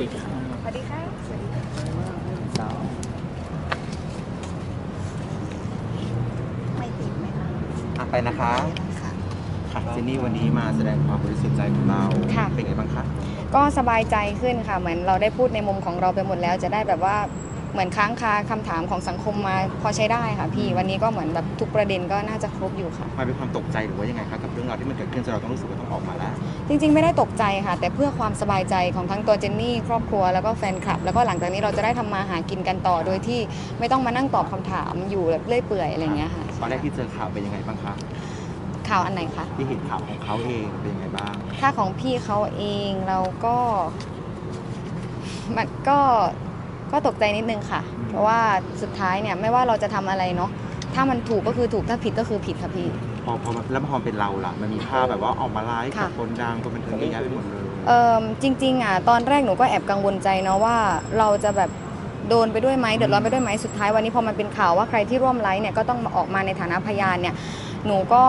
อีกครั้งสวัสดีค่ะสวัสดีค่ะสาวไม่ติดไหมคะอะไปนะคะค่ะค่ะเจนนี่วันนี้มาแสดงความบริสุทธิ์ใจของเราค่ะเป็นไงบ้างคะก็สบายใจขึ้นค่ะ เหมือนเราได้พูดในมุมของเราไปหมดแล้วจะได้แบบว่า เหมือนค้างคาคำถามของสังคมมาพอใช้ได้ค่ะพี่วันนี้ก็เหมือนแบบทุกประเด็นก็น่าจะครบอยู่ค่ะ มันเป็นความตกใจหรือว่ายังไงคะกับเรื่องราวที่มันเกิดขึ้นจนเราต้องรู้สึกว่าต้องออกมาแล้ว จริงๆ ไม่ได้ตกใจค่ะ แต่เพื่อความสบายใจของทั้งตัวเจนนี่ครอบครัวแล้วก็แฟนคลับ แล้วก็หลังจากนี้เราจะได้ทำมาหากินกันต่อโดยที่ไม่ต้องมานั่งตอบคำถามอยู่แบบเรื่อยเปื่อยอะไรอย่างเงี้ยค่ะตอนแรกที่เจอข่าวเป็นยังไงบ้างคะข่าวอันไหนคะที่เห็นข่าวของเขาเองเป็นยังไงบ้าง ถ้าของพี่เขาเองเราก็ มันก็ ก็ตกใจนิดนึงค่ะ เพราะว่าสุดท้ายเนี่ยไม่ว่าเราจะทำอะไรเนาะถ้ามันถูกก็คือถูกถ้าผิดก็คือผิดค่ะพี่พอพอแล้วพอเป็นเราล่ะมันมีภาพแบบว่าออกมาไลฟ์กับค่ะคนดังคนบันเทิงเยอะแยะไปหมดเลยเอ่อจริง ๆอะตอนแรกหนูก็แอบกังวลใจเนาะว่าเราจะแบบโดนไปด้วยไหมเดือดร้อนไปด้วยไหมสุดท้ายวันนี้พอมันเป็นข่าวว่าใครที่ร่วมไลฟ์เนี่ยก็ต้องมาออกมาในฐานะพยานเนี่ยหนูก็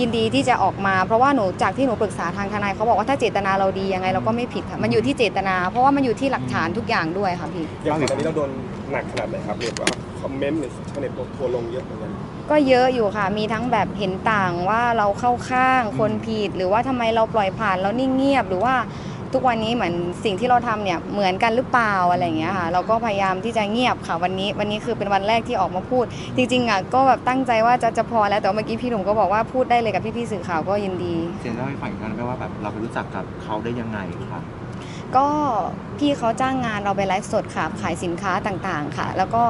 ยินดีที่จะออกมา เพราะว่าหนูจากที่หนูปรึกษาทางทนายเขาบอกว่าถ้าเจตนาเราดียังไงเราก็ไม่ผิดค่ะมันอยู่ที่เจตนา เพราะว่ามันอยู่ที่หลักฐานทุกอย่างด้วยค่ะพี่อย่างตอนนี้เราโดนหนักขนาดไหนครับเรียกว่าคอมเมนต์หรือชาวเน็ตทัวร์ลงเยอะเหมือนกันก็เยอะอยู่ค่ะ มีทั้งแบบเห็นต่างว่าเราเข้าข้างคนผิด หรือว่าทำไมเราปล่อยผ่านแล้วนิ่งเงียบหรือว่า ทุกวันนี้เหมือนสิ่งที่เราทำเนี่ยเหมือนกันหรือเปล่าอะไรอย่างเงี้ยค่ะเราก็พยายามที่จะเงียบค่ะวันนี้วันนี้คือเป็นวันแรกที่ออกมาพูด จริงๆอะก็แบบตั้งใจว่าจะจะพอแล้วแต่ว่าเมื่อกี้พี่หนุ่มก็บอกว่าพูดได้เลยกับพี่ๆสื่อข่าวก็ยินดี เจนเล่าให้ฟังอีกครั้งได้ไหมว่าแบบเราไปรู้จักกับเขาได้ยังไงคะ ก็พี่เขาจ้างงานเราไปไลฟ์สดค่ะขายสินค้าต่างๆค่ะ แล้วก็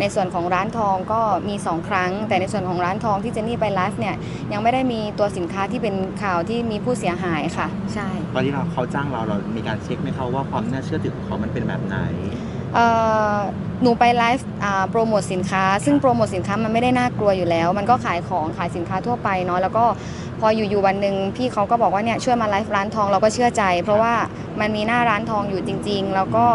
ในส่วนของร้านทองก็มี 2 ครั้ง แต่ในส่วนของร้านทองที่เจนนี่ไปไลฟ์เนี่ยยังไม่ได้มีตัวสินค้าที่เป็นข่าวที่มีผู้เสียหายค่ะ ใช่ ตอนที่เราเขาจ้างเราเรามีการเช็คไหมคะว่าความน่าเชื่อถือของเขามันเป็นแบบไหน หนูไปไลฟ์โปรโมทสินค้า ซึ่งโปรโมทสินค้ามันไม่ได้น่ากลัวอยู่แล้ว มันก็ขายของขายสินค้าทั่วไปเนาะแล้วก็พออยู่ๆวันหนึ่งพี่เขาก็บอกว่าเนี่ยช่วยมาไลฟ์ร้านทองเราก็เชื่อใจ เพราะว่ามันมีหน้าร้านทองอยู่จริง ๆ แล้วก็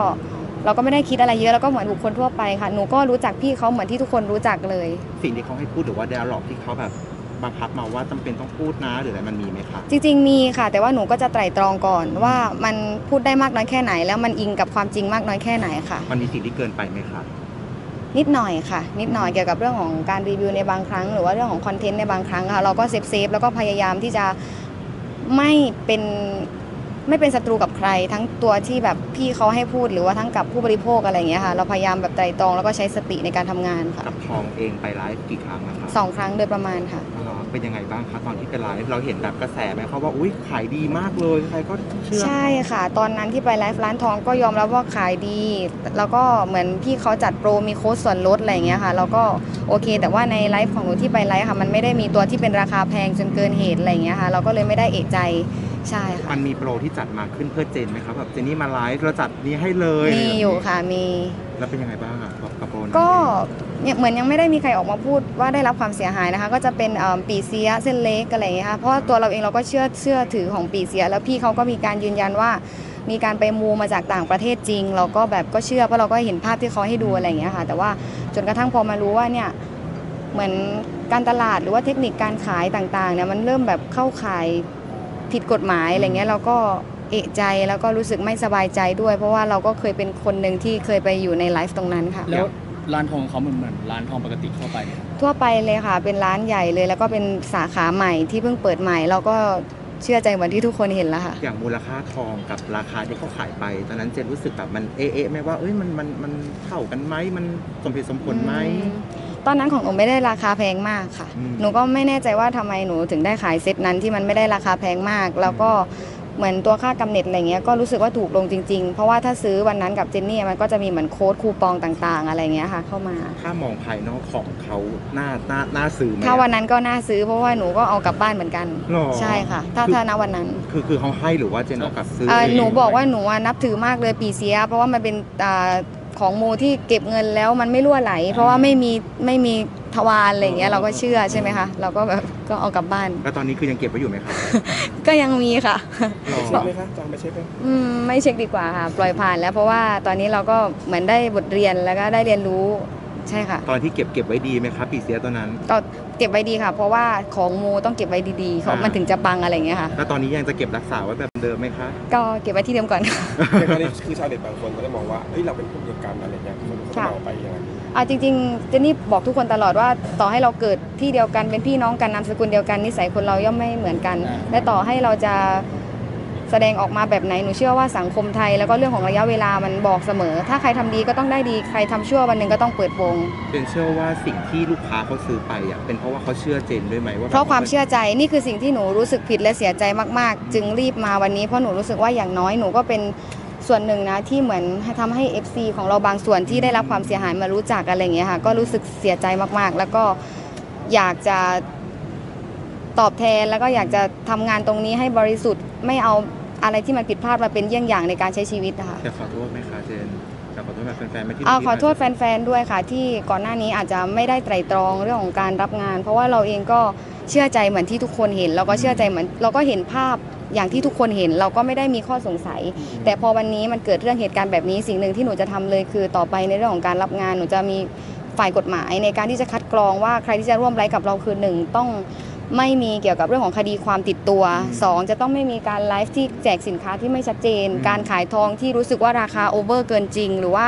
เราก็ไม่ได้คิดอะไรเยอะแล้วก็เหมือนบุคคลทั่วไปค่ะหนูก็รู้จักพี่เขาเหมือนที่ทุกคนรู้จักเลย สิ่งที่เขาให้พูดหรือว่า dialogue ที่เขาแบบ บังคับมาว่าจำเป็นต้องพูดนะหรืออะไรมันมีไหมคะจริง ๆ มีค่ะ แต่ว่าหนูก็จะไตร่ตรองก่อนว่ามันพูดได้มากน้อยแค่ไหน แล้วมันอิงกับความจริงมากน้อยแค่ไหนค่ะ มันมีสิ่งที่เกินไปไหมคะนิดหน่อยค่ะ นิดหน่อยเกี่ยวกับเรื่องของการรีวิวในบางครั้ง หรือว่าเรื่องของคอนเทนต์ในบางครั้งค่ะเราก็ save save แล้วก็พยายามที่จะไม่เป็นไม่เป็นศัตรูกับใคร ทั้งตัวที่แบบพี่เขาให้พูดหรือว่าทั้งกับผู้บริโภคอะไรอย่างเงี้ยค่ะเราพยายามแบบไตร่ตรองแล้วก็ใช้สติในการทำงานค่ะกับทองเองไปไลฟ์กี่ครั้งนะคะสองครั้งโดยประมาณค่ะอ๋อ เป็นยังไงบ้างคะตอนที่ไปไลฟ์เราเห็นแบบกระแสไหมเขาว่าอุ้ยขายดีมากเลยใครก็เชื่อใช่ค่ะ ตอนนั้นที่ไปไลฟ์ร้านทองก็ยอมรับว่าขายดี แล้วก็เหมือนพี่เขาจัดโปรมีโค้ดส่วนลดอะไรอย่างเงี้ยค่ะเราก็โอเค แต่ว่าในไลฟ์ของหนูที่ไปไลฟ์ค่ะ มันไม่ได้มีตัวที่เป็นราคาแพงจนเกินเหตุอะไรอย่างเงี้ยค่ะ เราก็เลยไม่ได้เอะใจใช่ค่ะมันมีโปรที่จัดมาขึ้นเพื่อเจนไหมครับแบบเจนนี่มาไลฟ์เราจัดนี้ให้เลยมีอยู่ค่ะมีแล้วเป็นยังไงบ้างอะกับกับโปรนั้นก็ เนี่ยเหมือนยังไม่ได้มีใครออกมาพูดว่าได้รับความเสียหายนะคะ ก็จะเป็นปีเสียเส้นเล็กอะไรอย่างเงี้ยค่ะเพราะตัวเราเองเราก็เชื่อเชื่อถือของปีเสีย แล้วพี่เขาก็มีการยืนยันว่า มีการไปมูมาจากต่างประเทศจริง เราก็แบบก็เชื่อเพราะเราก็เห็นภาพที่เขาให้ดูอะไรอย่างเงี้ยค่ะ แต่ว่าจนกระทั่งพอมารู้ว่าเนี่ยเหมือนการตลาดหรือว่าเทคนิคการขายต่างๆเนี่ยมันเริ่มแบบเข้าขายผิดกฎหมายอะไรเงี้ยเราก็เอะใจแล้วก็รู้สึกไม่สบายใจด้วย เพราะว่าเราก็เคยเป็นคนหนึ่งที่เคยไปอยู่ในไลฟ์ตรงนั้นค่ะแล้ว ร้านทองเขาเหมือนเหมือนร้านทองปกติทั่วไปไหมครับทั่วไปเลยค่ะ เป็นร้านใหญ่เลย แล้วก็เป็นสาขาใหม่ที่เพิ่งเปิดใหม่ เราก็เชื่อใจเหมือนที่ทุกคนเห็นแล้วค่ะ อย่างมูลค่าทองกับราคาที่เขาขายไป ตอนนั้นเจนรู้สึกแบบมันเอ๊ะๆไหมว่าเอ้ยมันมันมันเท่ากันไหมมันสมเหตุสมผลไหมอืมตอนนั้นของหนูไม่ได้ราคาแพงมากค่ะ อืม หนูก็ไม่แน่ใจว่าทำไมหนูถึงได้ขายเซตนั้นที่มันไม่ได้ราคาแพงมาก แล้วก็ เหมือนตัวค่ากำเนิดอะไรเงี้ยก็รู้สึกว่าถูกลงจริงๆ เพราะว่าถ้าซื้อวันนั้นกับเจนนี่มันก็จะมีเหมือนโค้ดคูปองต่างๆ อะไรเงี้ยค่ะเข้ามา ถ้ามองภายนอกของเขาหน้าหน้าหน้าซื้อไหมถ้าวันนั้นก็น่าซื้อเพราะว่าหนูก็เอากลับบ้านเหมือนกันหรอใช่ค่ะ ถ้าถ้าณวันนั้น คือคือเขาให้หรือว่าเจนเอากลับซื้อเอ่อเองหนูบอกว่าหนูอะนับถือมากเลยปีเสีย เพราะว่ามันเป็นอ่า ของโมที่เก็บเงินแล้วมันไม่รั่วไหล เพราะว่าไม่มีไม่มีทวารอะไรอย่างเงี้ยเราก็เชื่อใช่ไหมคะเราก็แบบก็เอากลับบ้าน แล้วตอนนี้คือยังเก็บไว้อยู่ไหมครับก็ยังมีค่ะหรอ เช็คไหมคะจางไปเช็คไหมอืมไม่เช็คดีกว่าค่ะ ปล่อยผ่านแล้วเพราะว่าตอนนี้เราก็เหมือนได้บทเรียนแล้วก็ได้เรียนรู้ ใช่ค่ะตอนที่เก็บเก็บไว้ดีไหมครับปีเสียตอนนั้นก็เก็บไว้ดีค่ะ เพราะว่าของมูต้องเก็บไว้ดีๆเขาอ่ามั มันถึงจะปังอะไรอย่างเงี้ยค่ะ แล้วตอนนี้ยังจะเก็บรักษาไว้แบบเดิมไหมคะก็เก็บไว้ที่เดิมก่อนค่ะในกรณีคือชาวเน็ตบางคนก็จะมองว่าเฮ้ยเราเป็นพวกเดียวกันอะไรเงี้ยคนเขาจะมองไปอย่างนั้นอ่าจริงๆเจนนี่บอกทุกคนตลอดว่าต่อให้เราเกิดที่เดียวกันเป็นพี่น้องกันนามสกุลเดียวกันนิสัยคนเราย่อมไม่เหมือนกันอ่าและต่อให้เราจะ แสดงออกมาแบบไหนหนูเชื่อว่าสังคมไทย แล้วก็เรื่องของระยะเวลามันบอกเสมอ ถ้าใครทำดีก็ต้องได้ดีใครทำชั่ววันหนึ่งก็ต้องเปิดวงเป็นเชื่อว่าสิ่งที่ลูกค้าเขาซื้อไปอะเป็นเพราะว่าเขาเชื่อเจนด้วยไหมว่าแบบเพราะความเชื่อใจนี่คือสิ่งที่หนูรู้สึกผิดและเสียใจมากๆ จึงรีบมาวันนี้เพราะหนูรู้สึกว่าอย่างน้อยหนูก็เป็นส่วนหนึ่งนะที่เหมือนทำให้ FC ของเราบางส่วนที่ได้รับความเสียหายมารู้จักอะไรอย่างเงี้ยค่ะก็รู้สึกเสียใจมากๆ แล้วก็อยากจะตอบแทนแล้วก็อยากจะทำงานตรงนี้ให้บริสุทธิ์ไม่เอา อะไรที่มันผิดพลาดมาเป็นเยี่ยงอย่างในการใช้ชีวิตนะคะจะขอโทษไหมคะเจนจะขอโทษแบบแฟนๆไหมที่อ่าที่ขอโทษแฟนๆด้วยค่ะ ที่ก่อนหน้านี้อาจจะไม่ได้ไตร่ตรองเรื่องของการรับงาน เพราะว่าเราเองก็เชื่อใจเหมือนที่ทุกคนเห็นเราก็เชื่อใจเหมือนเราก็เห็นภาพอย่างที่ทุกคนเห็นเราก็ไม่ได้มีข้อสงสัย แต่พอวันนี้มันเกิดเรื่องเหตุการณ์แบบนี้สิ่งหนึ่งที่หนูจะทำเลยคือต่อไปในเรื่องของการรับงานหนูจะมีฝ่ายกฎหมายในการที่จะคัดกรองว่าใครที่จะร่วมไลฟ์กับเราคือหนึ่งต้อง ไม่มีเกี่ยวกับเรื่องของคดีความติดตัวสองจะต้องไม่มีการไลฟ์ที่แจกสินค้าที่ไม่ชัดเจน การขายทองที่รู้สึกว่าราคา over เกินจริง หรือว่า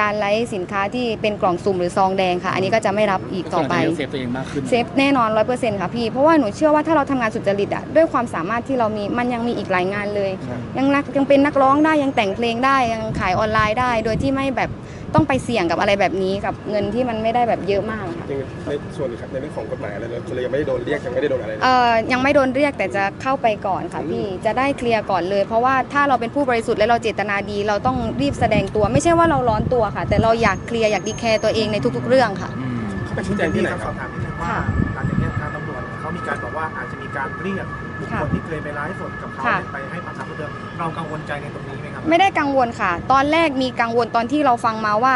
การไลฟ์สินค้าที่เป็นกล่องสุ่มหรือซองแดงค่ะ อันนี้ก็จะไม่รับอีกต่อไปส่วนหลังจะ save ตัวเองมากขึ้น save แน่นอนร้อยเปอร์เซ็นต์ค่ะพี่ เพราะว่าหนูเชื่อว่าถ้าเราทำงานสุจริตอะด้วยความสามารถที่เรามีมันยังมีอีกหลายงานเลย ยังนักยังเป็นนักร้องได้ยังแต่งเพลงได้ยังขายออนไลน์ได้ โดยที่ไม่แบบ ต้องไปเสี่ยงกับอะไรแบบนี้กับเงินที่มันไม่ได้แบบเยอะมากอะค่ะยังในส่วนในเรื่องของกฎหมายอะไรเนี่ยเรายังไม่ได้โดนเรียกยังไม่ได้โดนอะไรเลย เอ่อยังไม่โดนเรียกแต่จะเข้าไปก่อนค่ะพี่จะได้เคลียร์ก่อนเลย เพราะว่าถ้าเราเป็นผู้บริสุทธิ์และเราเจตนาดี เราต้องรีบแสดงตัว ไม่ใช่ว่าเราร้อนตัวค่ะ แต่เราอยากเคลียร์อยากดีแคร์ตัวเองในทุก ๆ เรื่องค่ะ อืม เขาไปชี้แจงที่ไหนคสรัอบบถามนิดนึงว่าค่ะ หลังจากเนี้ยทางตำรวจเขามีการบอกว่าอาจจะมีการเรียก บุคคลที่เคยไปไลฟ์สดกับเขาค่ะ ไปให้ปากคำเพิ่มเติมเรากังวลใจในตรงนี้ไหมครับไม่ได้กังวลค่ะ ตอนแรกมีกังวลตอนที่เราฟังมาว่า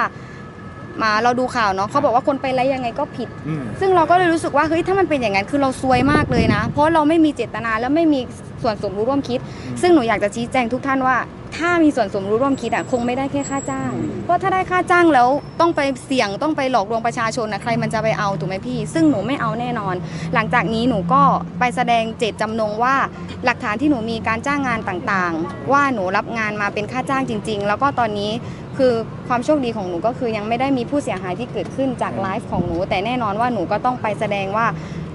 มาเราดูข่าวเนาะเขาบอกว่าคนไปไลฟ์ยังไงก็ผิด อืมซึ่งเราก็เลยรู้สึกว่าเฮ้ยถ้ามันเป็นอย่างนั้นคือเราซวยมากเลยนะ เพราะเราไม่มีเจตนาและไม่มีส่วนสมรู้ร่วมคิด ซึ่งหนูอยากจะชี้แจงทุกท่านว่า ถ้ามีส่วนสมรู้ร่วมคิดอะคงไม่ได้แค่ค่าจ้าง เพราะถ้าได้ค่าจ้างแล้วต้องไปเสี่ยงต้องไปหลอกลวงประชาชนนะใครมันจะไปเอาถูกไหมพี่ ซึ่งหนูไม่เอาแน่นอน หลังจากนี้หนูก็ไปแสดงเจตจำนงว่าหลักฐานที่หนูมีการจ้างงานต่างๆ ว่าหนูรับงานมาเป็นค่าจ้างจริง ๆ แล้วก็ตอนนี้ คือความโชคดีของหนูก็คือยังไม่ได้มีผู้เสียหายที่เกิดขึ้นจากไลฟ์ของหนู แต่แน่นอนว่าหนูก็ต้องไปแสดงว่า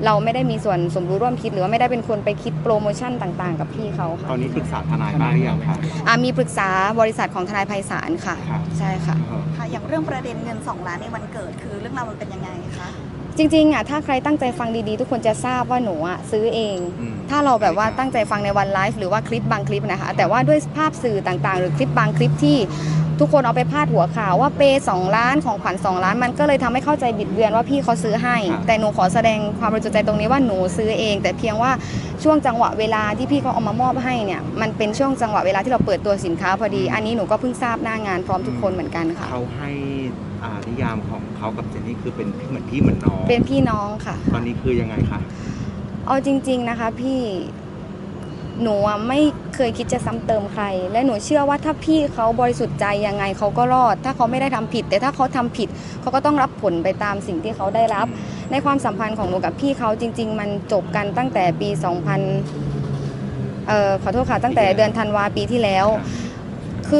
เราไม่ได้มีส่วนสมรู้ร่วมคิดหรือว่าไม่ได้เป็นคนไปคิดโปรโมชั่นต่างๆ กับพี่เขาตอค่ะนนี้ปรึกษาทนายบ้างหรือยังคะอะมีปรึกษาบริษัทของทนายไพศาลค่ะครับใช่ค่ะ เออค่ะ อย่างเรื่องประเด็นเงิน 2 ล้านในวันเกิด คือเรื่องราวมันเป็นยังไงคะ จริงๆอะถ้าใครตั้งใจฟังดีๆ ทุกคนจะทราบว่าหนูอะซื้อเอง อืม ถ้าเราแบบว่าตั้งใจฟังในวันไลฟ์หรือว่าคลิปบางคลิปนะคะ แต่ว่าด้วยภาพสื่อต่างๆ หรือคลิปบางคลิปที่ ทุกคนเอาไปพาดหัวข่าวว่าเปย์สองล้านของขวัญ2ล้านมันก็เลยทำให้เข้าใจบิดเบือนว่าพี่เขาซื้อให้ครับแต่หนูขอแสดงความบริสุทธิ์ใจตรงนี้ว่าหนูซื้อเอง แต่เพียงว่าช่วงจังหวะเวลาที่พี่เขาเอามามอบให้เนี่ยมันเป็นช่วงจังหวะเวลาที่เราเปิดตัวสินค้าพอดี อันนี้หนูก็เพิ่งทราบหน้างานพร้อมทุกคนเหมือนกันค่ะเขาให้อ่านิยามของเขากับเจนนี่คือเป็นเหมือนพี่เหมือนน้องเป็นพี่น้องค่ะ ตอนนี้คือยังไงคะเอาจริง ๆนะคะ พี่ หนูอะไม่เคยคิดจะซ้ำเติมใคร และหนูเชื่อว่าถ้าพี่เขาบริสุทธิ์ใจยังไงเขาก็รอด ถ้าเขาไม่ได้ทำผิด แต่ถ้าเขาทำผิดเขาก็ต้องรับผลไปตามสิ่งที่เขาได้รับ ในความสัมพันธ์ของหนูกับพี่เขาจริง ๆ มันจบกันตั้งแต่ปี 2000เอ่อขอโทษค่ะตั้งแต่เดือนธันวาปีที่แล้วคื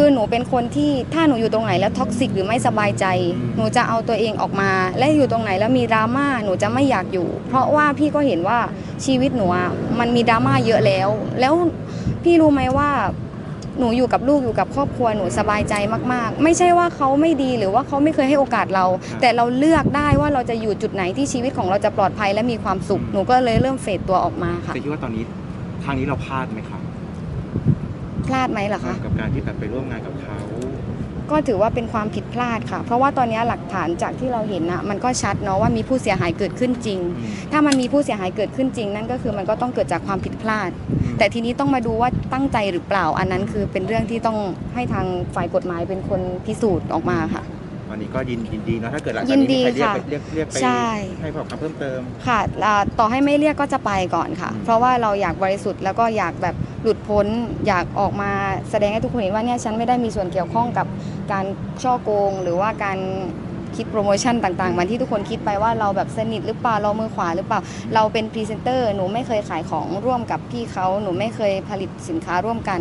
อหนูเป็นคนที่ถ้าหนูอยู่ตรงไหนแล้วท็อกซิกหรือไม่สบายใจ หนูจะเอาตัวเองออกมา และอยู่ตรงไหนแล้วมีดราม่าหนูจะไม่อยากอยู่ เพราะว่าพี่ก็เห็นว่าชีวิตหนูอะมันมีดราม่าเยอะแล้ว แล้วพี่รู้ไหมว่าหนูอยู่กับลูกอยู่กับครอบครัวหนูสบายใจมาก ๆ ไม่ใช่ว่าเขาไม่ดีหรือว่าเขาไม่เคยให้โอกาสเรา แต่เราเลือกได้ว่าเราจะอยู่จุดไหนที่ชีวิตของเราจะปลอดภัยและมีความสุขหนูก็เลยเริ่มเฟดตัวออกมาค่ะแต่คิดว่าตอนนี้ทางนี้เราพลาดไหมคะ พลาดไหมล่ะคะ กับการที่แบบไปร่วมงานกับเขาก็ถือว่าเป็นความผิดพลาดค่ะ เพราะว่าตอนนี้หลักฐานจากที่เราเห็นนะมันก็ชัดเนาะว่ามีผู้เสียหายเกิดขึ้นจริงอืมถ้ามันมีผู้เสียหายเกิดขึ้นจริง นั่นก็คือมันก็ต้องเกิดจากความผิดพลาด แต่ทีนี้ต้องมาดูว่าตั้งใจหรือเปล่า อันนั้นคือเป็นเรื่องที่ต้องให้ทางฝ่ายกฎหมายเป็นคนพิสูจน์ออกมาค่ะ วันนี้ก็ยินยินดีเนาะถ้าเกิดหลังยิจากนนี้ดีมีใครเรียกค่ะไปเรียกเรียกไปใช่ ให้ปากคำเพิ่มเติม ค่ะอ่าต่อให้ไม่เรียกก็จะไปก่อนค่ะเพราะว่าเราอยากบริสุทธิ์แล้วก็อยากแบบหลุดพ้น อยากออกมาแสดงให้ทุกคนเห็นว่าเนี่ยฉันไม่ได้มีส่วนเกี่ยวข้องกับการฉ้อโกง หรือว่าการคิดโปรโมชั่นต่างๆเหมือนที่ทุกคนคิดไปว่าเราแบบสนิทหรือเปล่าเรามือขวาหรือเปล่า เราเป็นพรีเซนเตอร์หนูไม่เคยขายของร่วมกับพี่เขาหนูไม่เคยผลิตสินค้าร่วมกัน